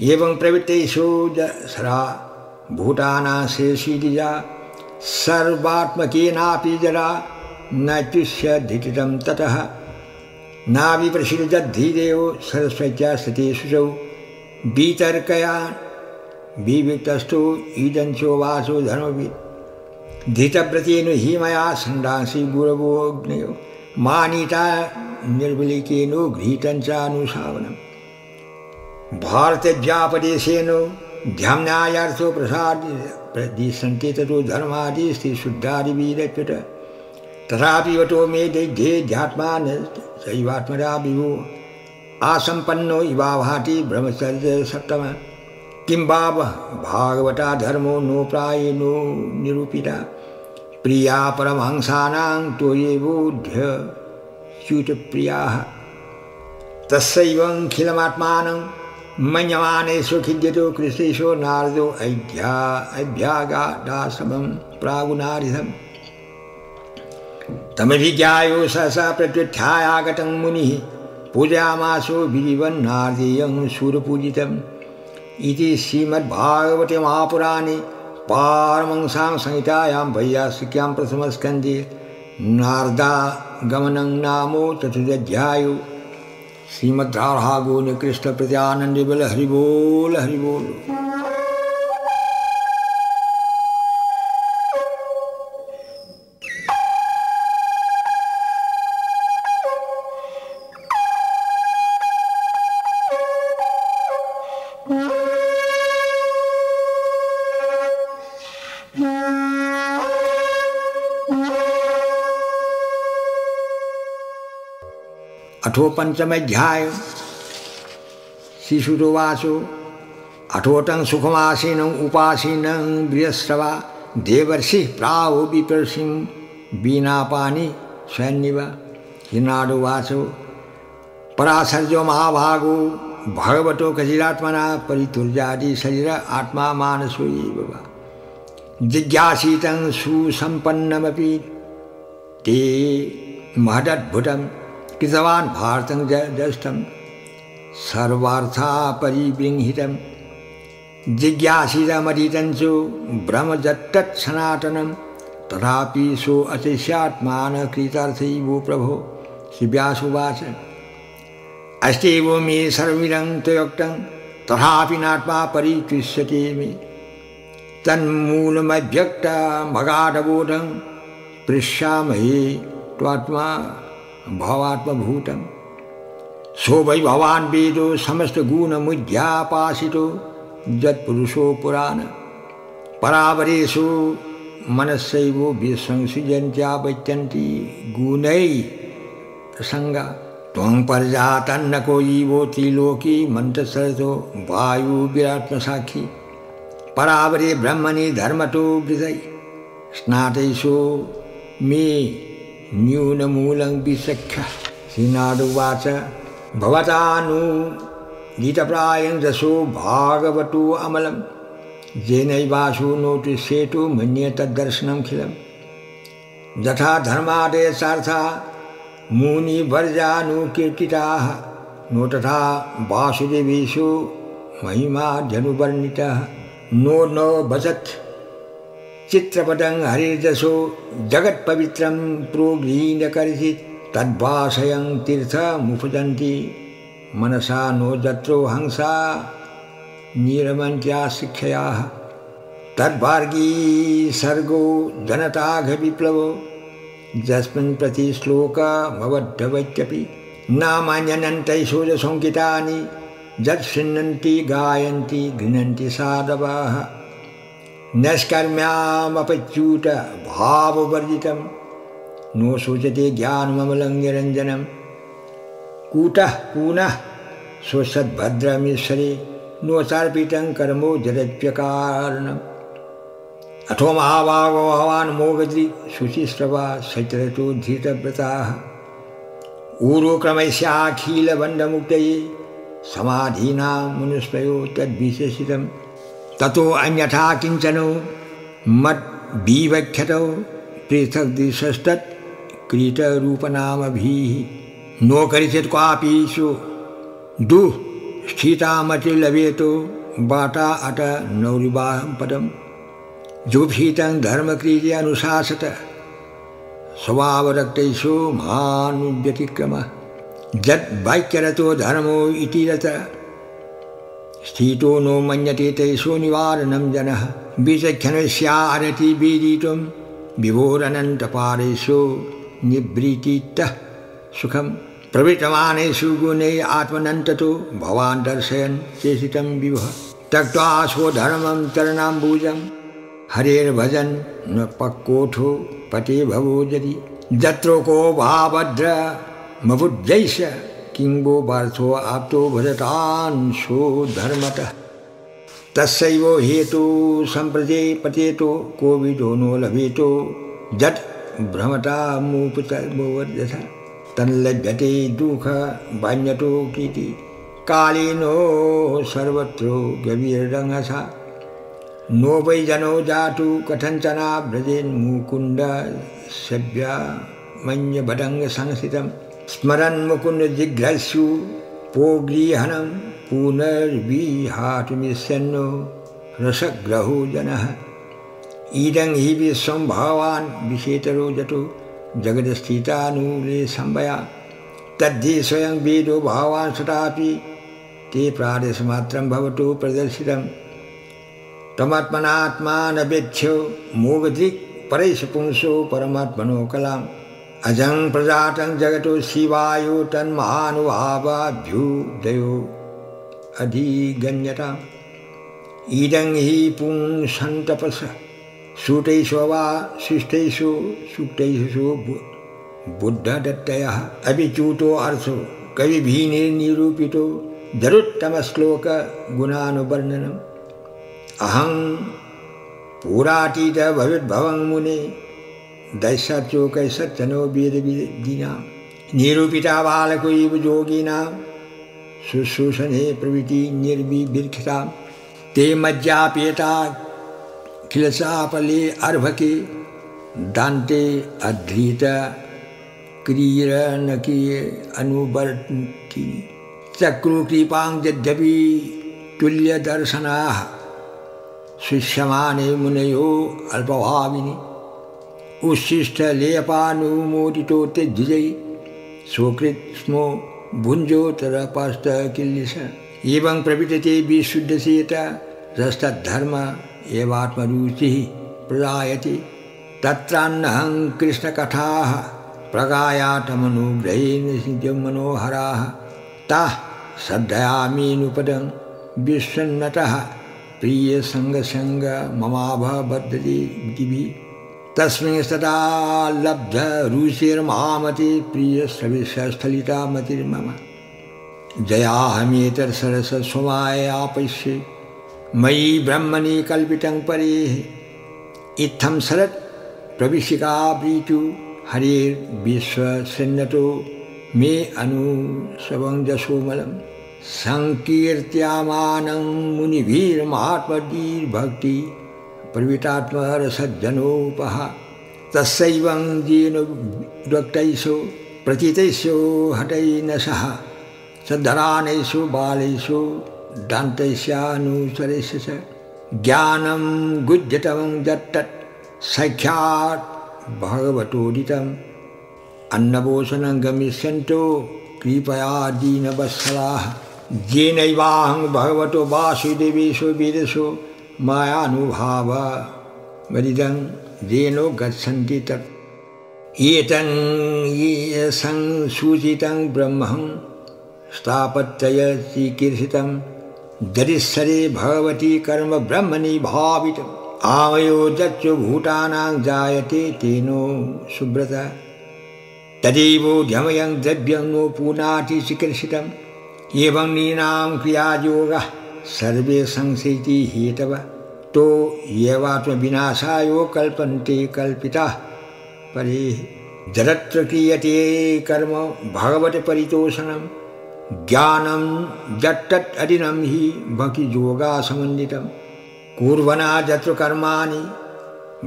एवं प्रवृत्तेषु जसरा भूताना शेषीदिजा सर्वात्मकेनापि जरा न तुष्य धिटितं ततः। नाविप्रसिद्धधीदेव सरस्वत्या सतीशुचौ वितर्कया विविक्तस्थो इदञ्चो वासो धर्मवित् धृतव्रतेन हि मया सण्डांसि गुरवोऽग्नयो। मानिता निर्विलिकेनो घृतञ्चानुशावनम् भारतज्यापदेशेन ध्याम्नायार्थो प्रसाद प्रदिशन्ते ततो धर्मादिस्ति शुद्धादिवीरच्युत तथापि वटो मे दैध्येध्यात्मा न सैवात्मजा विभो आसम्पन्नो इवा भाति ब्रह्मचर्य सप्तम किं वा भागवता धर्मो नो प्रायेणो निरूपिता। प्रिया परमहंसानां त्वयेवोऽध्य च्युतप्रियाः तस्यैवङ्खिलमात्मानं मन्यमानेषु खिद्यतो कृष्णेशो नारदो अध्या अभ्यागादासमं प्रागुनारिधम्। तमभिज्ञायो सहसा प्रत्युत्थायागतं मुनिः पूजयामासो विधिवन्नार्देयं सूरपूजितम् इति श्रीमद्भागवते महापुराणे पारमंसां संहितायां वैयासिक्यां प्रथमस्कन्धे नारदागमनं नामो चतुर्ध्यायो। श्रीमद्राघो निकृष्ट प्रत्यानंद बल हरि बोल। अठो पंचमाध्याय शिशुरोवाचो अठोटं सुखमासीनं, उपासीनं बृहस्रवा देवर्षि प्राहो विप्रसिं वीणापानि स्वयन्निव हिनाडुवाचो पराशर्यो महाभागो, भगवतो कचिरात्मना परितुर्यादि शरीर आत्मा मानसो एव जिज्ञासीतं ते महदद्भुतं कृतवान् भारतं ज्येष्ठं सर्वार्था परिबृंहितं जिज्ञासितमधीतं च ब्रह्मजत्तत् सनातनं तथापि सो अशिष्यात्मान कृतार्थैवो प्रभो, शिव्यासुवाच। अस्त्येव मे सर्वमिदं त्वयोक्तं, तथापि नात्मा परिकृष्यते मे। तन्मूलमव्यक्तमगाढबोधं पृच्छामहे त्वात्मा। भवात्मभूतं। सो वै भवान् वेदो समस्त गुण समस्तगुणमुद्यापासितो यत्पुरुषो पुराण। परावरेषु मनस्सैव विसंसृजन्त्या वैत्यन्ति गुणै सङ्गा त्वं पर्जातन्नको इवो त्रिलोकी मन्त्रसरतो वायुविरात्मसाक्षी परावरे ब्रह्मणि धर्मतो वृदै स्नातैषो मे न्यूनमूलं विसख्य। श्रीनादुवाच भवतानु गीतप्रायं रसो भागवतो अमलं। येनैवासु नोति सेतु मन्ये तद्दर्शनं खिलं। यथा धर्मादेशार्था मुनिवर्जानुकीर्तिताः नो तथा वासुदेवेषु महिमा जनुवर्णितः। नो न भजत् चित्रपटं हरिर्जसो जगत्पवित्रं प्रोग्लीनकर्षित् तद्भाषयं तीर्थमुपजन्ति। मनसा नो जत्रो हंसा नीरमन्त्या शिक्षयाः। तद्भार्गी सर्गो जनताघविप्लवो जस्मिन् प्रति श्लोकमवद्धवत्यपि नामान्यनन्तैशोजसङ्कितानि यत् शृण्वन्ति गायन्ति, गृह्णन्ति साधवाः। नैष्कर्म्यामपच्यूत भाववर्जितं नो शोचते ज्ञानममलं निरञ्जनं कूटः पूनः स्वसद्भद्रमीश्वरे नो चार्पितं कर्मो जरत्यकारणम् अथो महाभागो भवान् मोगद्रि शुचिस्रवा शैत्रतो धृतव्रताः। ऊरुक्रमस्याखिलबन्धमुक्तये समाधीनां मुनुस्मयो तद्विशेषितं ततो अन्यथा किञ्चनो मद्विवख्यतौ पृथग्दिशस्तत् क्रीतरूपनामभिः। नो करिचित् क्वापीषु दुःस्थितामतिलभेतो बाटा अट नौरिबाहं पदम्। जुभीतं धर्मक्रिय अनुशासत स्वभावरक्तैषु महानुव्यतिक्रमः। जद्वाक्यरतो धर्मो इति रत स्थितो नो मन्यते तैषो निवारणं जनः विचक्षणस्यारति वेदितुं विभोरनन्तपारेषु निवृत्तितः सुखं प्रवृतमानेषु गुणे आत्मनन्ततो भवान् दर्शयन् चेषितं विभः त्यक्त्वा स्वधर्मं चरणाम्बूजम् हरेर्भजन न पक्कोठो पते भवो यदि जत्रो को भाभद्र किंबो बार्थो आप्तो भजतांशो धर्मतः। तस्सैव हेतु संप्रजे पतेतो, कोविदो नो लभेतो। जट भ्रमता मूपतर्मोवर्जथ तन्लभ्यते दुःख बान्यतो कीति। कालीनो सर्वत्रो गवीरङ्गसा नो वै जनो जातु कथञ्चना व्रजेन्मुकुन्द सेव्या मन्यभटङ्गसंस्थितं स्मरन् मुकुन्दजिघ्रस्यु पोगृहनं पुनर्विहातुमिष्यन्नो रसग्रहो जनः इदं हि विश्वं भगवान् विशेतरो जतो जगदस्थितानूले संवया तद्धि स्वयं वेदो भगवान् सतापि, ते प्रादेशमात्रं भवतु प्रदर्शितम्। तमात्मनात्मानवेद्यो मोगधिक् परैष पुंसो परमात्मनो कलाम्। अजं प्रजातं जगतो शिवायो तन्महानुभावाभ्युदयो अधिगण्यताम् इदं हि पुंसन्तपस सूतैषु वा शिष्टैषु सुक्तैषु बुद्धदत्तयः। अभिच्यूतो अर्थो कविभिर्निरूपितो जरुत्तमश्लोकगुणानुवर्णनम् अहं पुरातीत भविद्भवं मुने दैशाचोकैषच्चनो वेदविदीनां निरूपिता बालको इव योगिनां शुश्रूषणे प्रभृति निर्विभिर्खितां ते मज्जापेता खिलसापले अर्भके दान्ते अधृत क्रीरनके अनुवर्ति चक्रुकृपां यद्यपि तुल्यदर्शनाः, शिष्यमाने मुनयो अल्पभाविनि उच्छिष्टलेपानुमोदितो ते द्विजै स्वकृत् स्मो भुञ्जोतरपस्तकिल्लिश एवं प्रविटते विशुद्धचेत रस्तद्धर्म एवात्मरुचिः प्रजायते तत्रान्नहं कृष्णकथाः प्रगायातमनुग्रहेण सिद्ध्यं मनोहराः। ताः श्रद्धयामीनुपदं विश्वन्नतः। प्रियसङ्गसङ्ग ममाभबद्धते दिवि तस्मिन् सदा लब्ध रुचिर्मामति प्रियसविषस्थलिता मतिर्मम जयाहमेतत्सरसस्वमायापश्ये मयि ब्रह्मणि कल्पितं परे। इत्थम शरत् प्रविशिका प्रीतु। हरेर्विश्वसन्नतो मे अनुसवं जसोमलम् संकीर्त्यामानं मुनिभिर्महात्मदीर्भक्ति प्रवृतात्मरसज्जनोपः तस्सैवं येन व्यक्तैषु प्रतीतैषु हटैनशः सद्धरानेषु, बालेषु दान्तैस्यानुचरेषु च। ज्ञानं गुज्यतमं दत्तत् सख्यात् भगवतोदितम्। अन्नपोषणं गमिष्यन्तो, कृपया दीनवत्सलाः। येनैवाहं भगवतो वासुदेवेषु वेदसु मायानुभाव वदिदं येनो गच्छन्ति तत्। एतं संसूचितं ब्रह्मं स्थापत्यय चिकीर्षितं दरिस्सरे भगवती कर्म ब्रह्मणि भावितम्। आवयो जच्चु भूतानां जायते तेनो सुब्रत तदेवोद्यमयं द्रव्यं नो पूनाति चिकीर्षितम्। एवं नीनां क्रियायोगः सर्वे संशयति हेतव। तो येवात्मविनाशायो कल्पन्ते कल्पिताः। परे जरत्र क्रियते कर्म भगवत्परितोषणं ज्ञानं जट्टत् अदिनं हि भक्तियोगासमन्वितं कुर्वना यत्र कर्माणि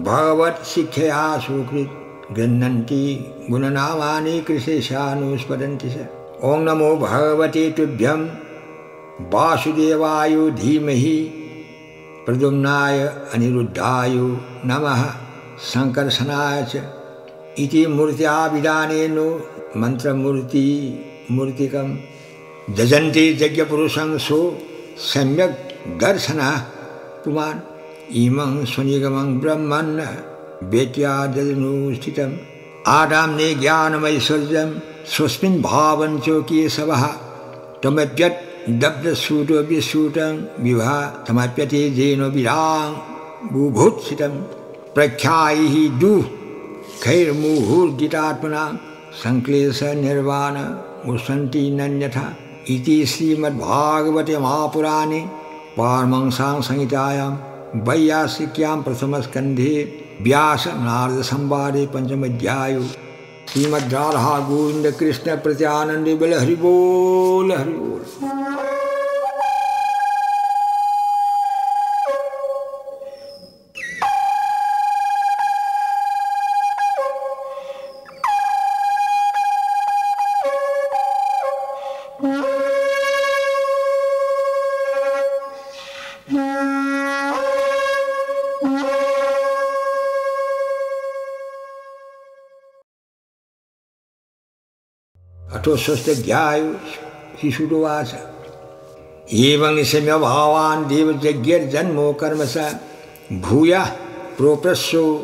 भगवत्शिक्षया सुकृत्। गृह्णन्ति गुणनामानि कृशेशानुस्मरन्ति च। ॐ नमो भगवते तुभ्यं। वासुदेवाय धीमहि। प्रद्युम्नाय अनिरुद्धाय नमः। सङ्कर्षणाय च। इति मूर्त्या विधानेन मन्त्रमूर्ति मूर्तिकं। जजन्ति यज्ञपुरुषं सो सम्यक् दर्शनः। पुमान् इमं स्वनिगमं ब्रह्मन् वेत्यादनुष्ठितम् आदाम्ने ज्ञानमैश्वर्यं स्वस्मिन् भावञ्च केशवः त्वमप्यत् दब्धसूटोऽप्यसूतं विभा तमप्यते जेन विरां बुभूत्सितं प्रख्यायैः दुः खैर्मुहुर्जितात्मना सङ्क्लेशनिर्वाण मुसन्ति नन्यथा इति श्रीमद्भागवते महापुराणे पारमंसां संहितायां वैयासिक्यां प्रथमस्कन्धे व्यासनारदसंवादे पञ्चमध्यायो। श्रीमद् राधा गोविंद कृष्ण प्रत्यानंद बल हरि बोल स्वस्थध्याय शिशुरुवाच एवं सम्य भावान् देवयज्ञर्जन्मो कर्म स भूय प्रोप्रस्यो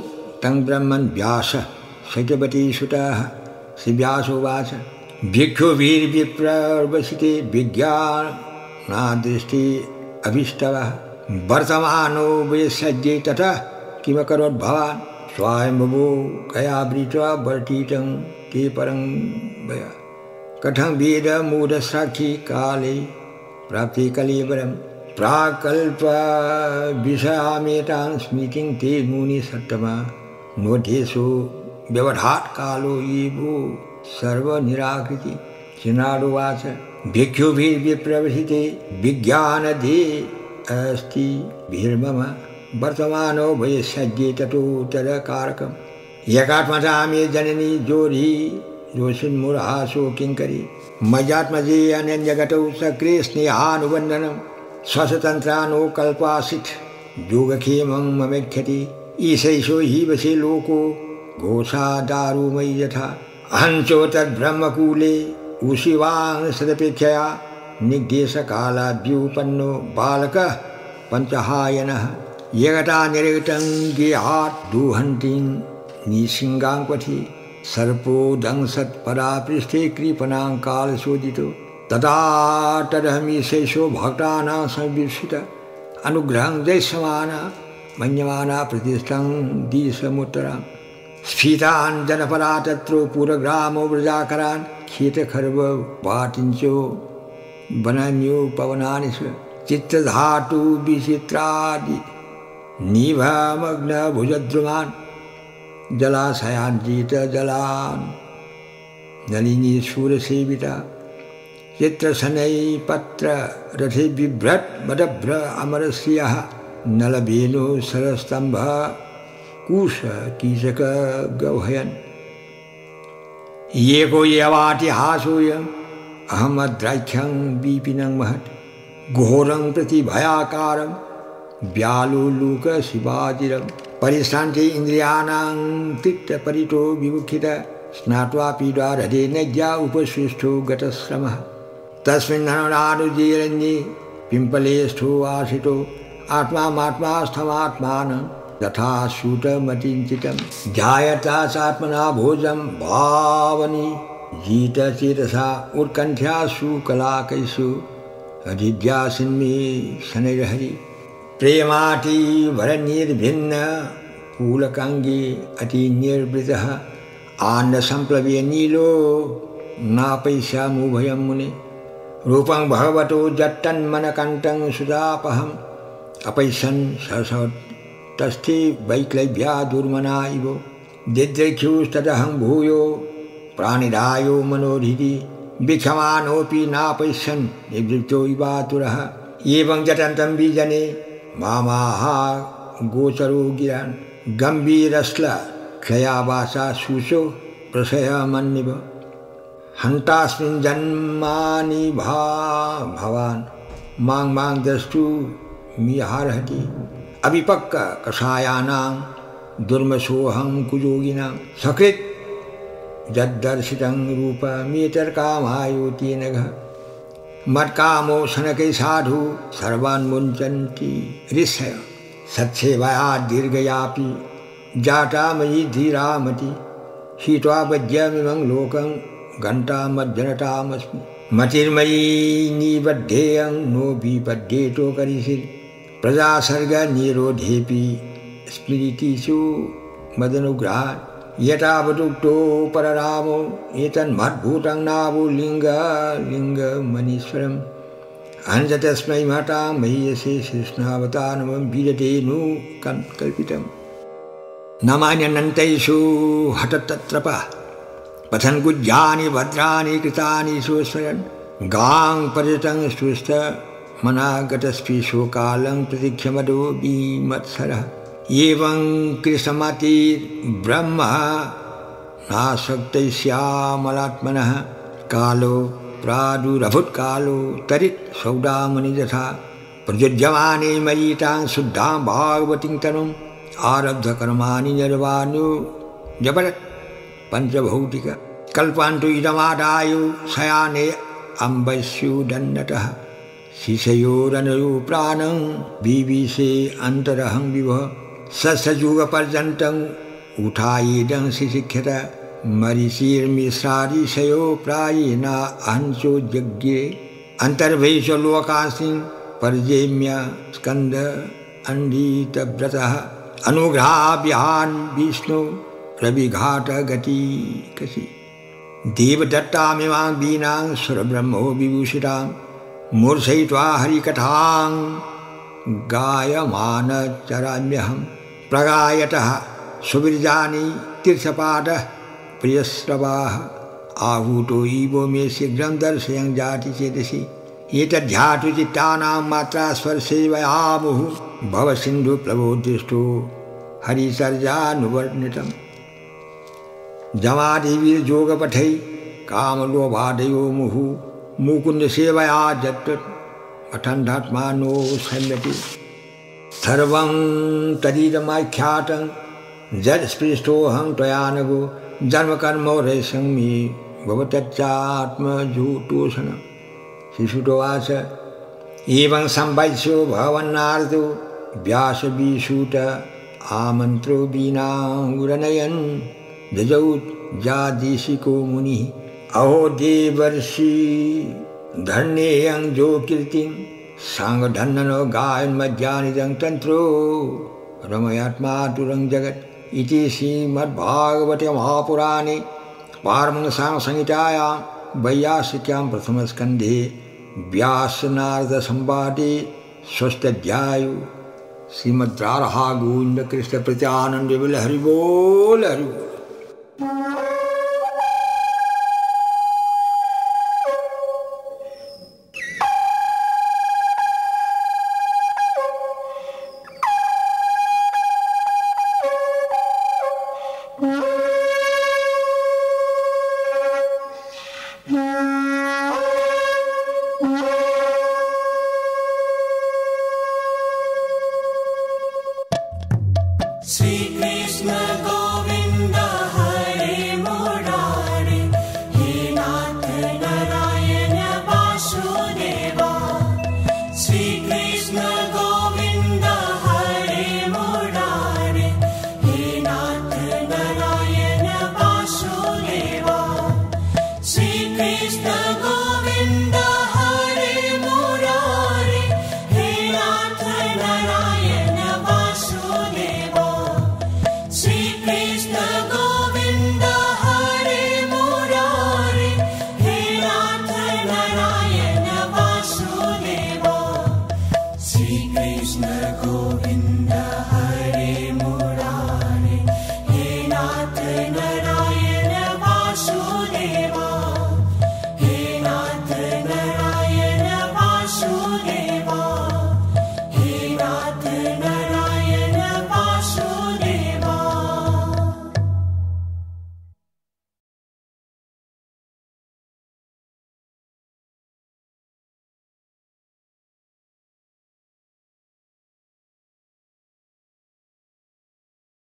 तं ब्रह्मन् व्यास शतवती सुतः श्रीव्यासोवाच भिक्षुभिर्विप्रवसिते विज्ञानादृष्टि अभीष्टवः। वर्तमानो वयसज्जे ततः किमकरोत् भवान् स्वायम्भुवो कयावृत्वा वर्तितं ते परं वय कथं वेद मूढसाक्षी काले प्राप्ति कलेवरं प्राकल्प विषयामेतां स्मृतिं ते मुनि सत्तमा नोढेषु व्यवधात् कालो एवो सर्वनिराकृति। चिनाडुवाच भिक्षुभिर्विप्रवसिते विज्ञानदे अस्ति भिर्मम। वर्तमानो वयसज्जे ततोत्तरकारकं यकात्मजा मे जननी जोरी जोषिन्मुरहासो किङ्करी। मजात्मजे अनन्यगतौ सक्रे स्नेहानुबन्धनं स्वस्वतन्त्रानो कल्पासित्। योगक्षेमं ममेक्षति ईशैषो हि वशे लोको। घोषा दारुमयि यथा। अहञ्चो तद्ब्रह्मकूले। उशिवां सदपेक्षया। निग्देशकालाद्युपन्नो बालकः पञ्चहायनः। यगता निरगतं गेहात् दुहन्तीं निसिंगां क्वथि सर्पो दंसत्परापृष्ठे कृपणां कालशोदितो तदा तदहमीशेषो भक्तानां संवीक्षित अनुग्रहं जयसमाना मन्यमाना प्रतिष्ठं दिशमुत्तरां। स्फीतान् जनपदा तत्रो पुरग्रामो व्रजाकरान् खेतखर्ववाटिञ्चो वनन्यो पवनानि चित्तधातु विचित्रादि निभमग्नभुजद्रुमान् जलाशयान्जित जलान्। नलिनी सूरसेविता चित्रशनै पत्र रथे बिभ्रत् मदभ्र अमरस्यः नलभेनु सरस्तम्भ, कुश कीचक गवहयन ये को ये वाटिहासोऽयम् अहमद्राख्यं विपिनं महत् घोरं प्रति भयाकारं व्यालुलूक शिवाजिरं परिश्रान्ति इन्द्रियाणां तिक्तपरितो विमुखित, स्नात्वा पीडा हृदे नज्ञा उपसृष्टो गतश्रमः। तस्मिन् हननानुजीरण्ये पिम्पलेष्ठो आशितो आत्मा मात्मा स्थमात्मानं तथा सूतमतिञ्चितं। ध्यायता चात्मना भोजं भावनी, जीतचेतसा उत्कण्ठ्यासु कलाकैषु हरिद्यासिन्मे शनैर्हरि। प्रेमाति वरनिर्भिन्न कूलकाङ्गे अति निर्वृतः आन्नसम्प्लव्य नीलो नापैष्यामुभयं मुने। रूपं भगवतो जट्टन्मनकण्ठं सुदापहम् अपैशन् ससत् तस्थे वैक्लव्या दुर्मना इव। दिद्रख्युस्तदहं भूयो, प्राणिदायो मनोधिति भिक्षमानोऽपि नापश्यन् निवृत्तो इवातुरः। एवं जटन्तं बीजने मामाः गोचरो गिरान् गम्भीरश्ल क्षयावासा शुशो प्रशयमन्निव हन्तास्मिन् जन्मानि भा भवान्। माँ माँ द्रष्टु मिहार्हति अविपक्क कषायानां दुर्मसोऽहं कुजोगिनां। सकृत् यद्दर्शितं रूपमेतर्कामायो तेन घ मत्कामो शनकै साधु सर्वान् मुञ्चन्ति ऋषय, सत्सेवया दीर्घयापि जाता मयि धीरामति हित्वा वज्यमिमं लोकं घण्टामज्जनतामस्मि मतिर्मयी निबद्धेयं नो विपद्येतो करिषिर्। प्रजासर्ग निरोधेपि स्मृतिषु मदनुग्रहात्। यथावदुक्तो पररामो एतन्मद्भूतं नावो लिङ्ग लिङ्गमनीश्वरम् हंस तस्मै महतां महीयसे कृष्णावतारमं विरते नु कल्पितम्। नमान्यनन्तैषु हठतत्रप पठन् गुज्जानि भद्राणि, कृतानि सुस्मरन् गां पर्यटं सुस्थ मनागतस्पि शोकालं प्रतीक्षमदो बीमत्सरः एवं कृष्णमतिर्ब्रह्म नासक्तैश्यामलात्मनः कालो प्रादुरभुत्कालो तरित् सौदामनि यथा प्रयुज्यमाने मयितां शुद्धां भागवतीं तनुम् आरब्धकर्माणि निर्वाणो। जपरत् पञ्चभौतिक। कल्पान्तु इदमादायु शयाने अम्बस्युदन्नतः। शिशयोरनयो प्राणं विविशे अन्तरहं विवह सस्ययुगपर्यन्तम् उठायेदं शिशिक्षत मरीचिर्मिश्रादिशयो प्रायेण अहंसो यज्ञे अन्तर्भेष लोकासिं पर्जेम्य स्कन्द अण्डितव्रतः अनुग्रहाभ्यान् विष्णु रविघाटगति कसि देवदत्तामिमां वीणां सुरब्रह्मो विभूषितां मूर्छयित्वा हरिकथां गायमानचराम्यहं प्रगायतः सुविरजानि तीर्थपादः प्रियश्रवाः आहूतो इवो मे शीघ्रं दर्शयं जाति चेतसि। एतद्ध्यातु चित्तानां मात्रा स्पर्शेवयामुः भवसिन्धुप्लवोद्दिष्टो हरिसर्जानुवर्णितम्। जमादिवीर्योगपठै कामलोभादयो मुहुः। मुकुन्दसेवया जत्तत् पठन्धात्मानो सन्नति सर्वं तदिदमाख्यातं जत्स्पृष्टोऽहं त्वया नगो जन्मकर्मोरैसं मे भवतच्चात्मजूटोषण शिशुटोवाच एवं संवैश्यो भवन्नार्दो व्यासविसूत आमन्त्रो वीणाङ्गुरनयन् जजौ जादिशिको मुनिः, अहो देवर्षि धन्येयं जो कीर्तिं साङ्गधन्नो गायन्मध्यानिदं तन्त्रो रमयात्मा तुरं जगत् इति श्रीमद्भागवते महापुराणे पारमंसां संहितायां वैयासिक्यां प्रथमस्कन्धे व्यासनारदसंवादे षष्ठाध्यायु श्रीमद्रारहा गोविन्दकृष्ण प्रत्यानन्द हरिबोल हरिबोल